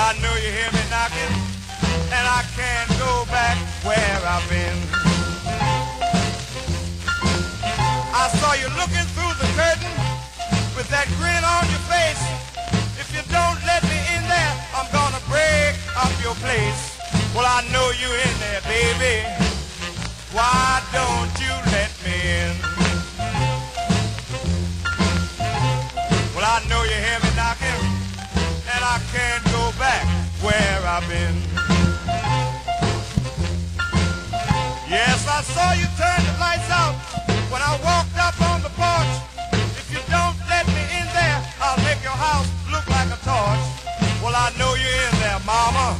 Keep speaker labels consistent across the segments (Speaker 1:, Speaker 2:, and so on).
Speaker 1: I know you hear me knocking, and I can't go back where I've been. I saw you looking through the curtain with that grin on your face. If you don't let me in there, I'm gonna break up your place. Well, I know you in there, baby. Why don't you let me in? Well, I know you. Yes, I saw you turn the lights out when I walked up on the porch. If you don't let me in there, I'll make your house look like a torch. Well, I know you're in there, mama.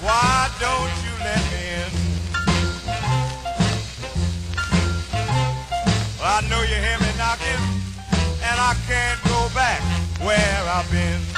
Speaker 1: Why don't you let me in? Well, I know you hear me knocking, and I can't go back where I've been.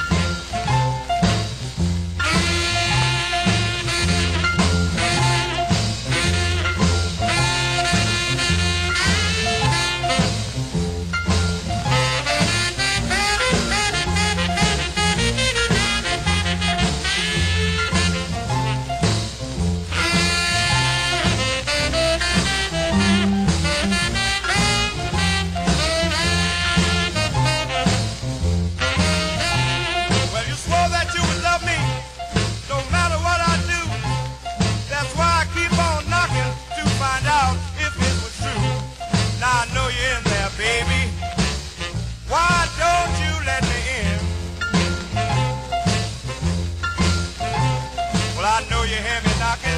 Speaker 1: I know you hear me knocking,